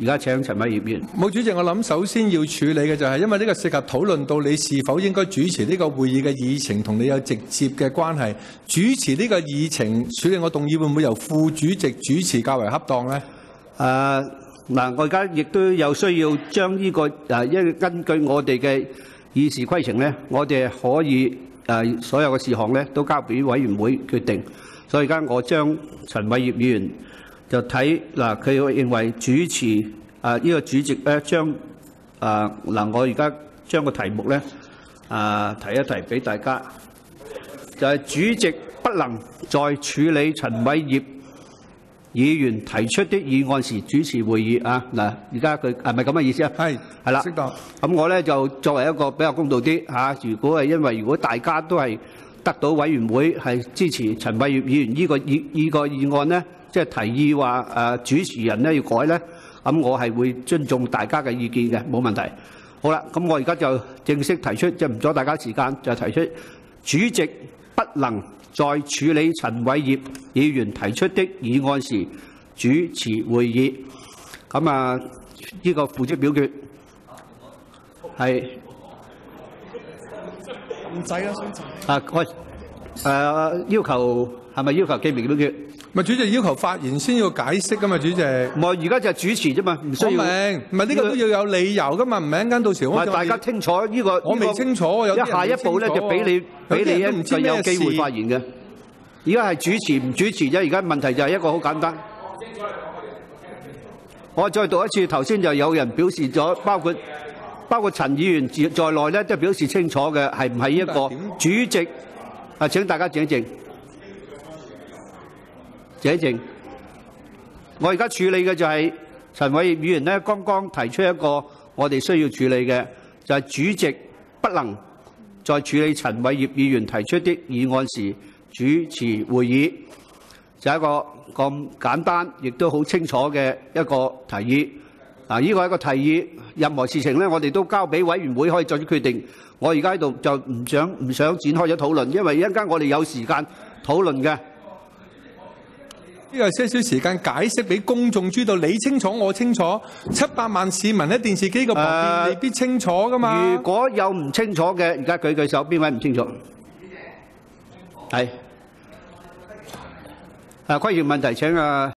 而家請陳偉業議員。冇主席，我諗首先要處理嘅就係，因為呢個涉及討論到你是否應該主持呢個會議嘅議程，同你有直接嘅關係。主持呢個議程處理我動議會唔會由副主席主持較為恰當呢？誒嗱，我而家亦都有需要將呢個誒，因為根據我哋嘅議事規程呢，我哋可以誒所有嘅事項呢都交俾委員會決定。所以而家我將陳偉業議員就睇嗱，佢認為主持啊呢個主席咧將啊嗱，我而家將個題目咧啊提一提俾大家，就係主席不能再處理陳偉業議員提出的議案時主持會議啊！嗱，而家佢係咪咁嘅意思啊？係係啦適當。咁我咧就作為一個比較公道啲嚇、如果係因為如果大家都係得到委員會係支持陳偉業議員呢個議呢個議案咧，即係提議話誒主持人咧要改咧，咁我係會尊重大家嘅意見嘅，冇問題。好啦，咁我而家就正式提出，即係唔阻大家時間，就提出主席不能再處理陳偉業議員提出的議案時主持會議。咁啊，呢個付諸表決係唔使啦，想查。啊，我誒要求係咪要求記名表決？咪主席要求發言先要解釋噶嘛，主席。我而家就係主持啫嘛，唔需我明，要。唔係呢個都要有理由噶嘛，唔係一陣間到時我唔係大家清楚呢個。我未清楚有啲下一步咧就俾你俾你一就有咩機會發言嘅。而家係主持唔主持啫，而家問題就係一個好簡單。我再讀一次，頭先就有人表示咗，包括包括陳議員在在內咧，都表示清楚嘅，係唔係一個主席？啊，請大家靜一靜，靜一靜。我而家處理嘅就係陳偉業議員咧，剛剛提出一個我哋需要處理嘅，就係、主席不能在處理陳偉業議員提出的議案時主持會議，就係一個咁簡單，亦都好清楚嘅一個提議。嗱，呢個係一個提議，任何事情咧，我哋都交俾委員會可以作出決定。我而家喺度就唔想唔想展開咗討論，因為一陣間我哋有時間討論嘅。呢個係些少時間解釋俾公眾知道，你清楚我清楚，七百萬市民喺電視機個旁邊誒未必清楚噶嘛。如果有唔清楚嘅，而家舉舉手，邊位唔清楚？係。啊，規程問題請啊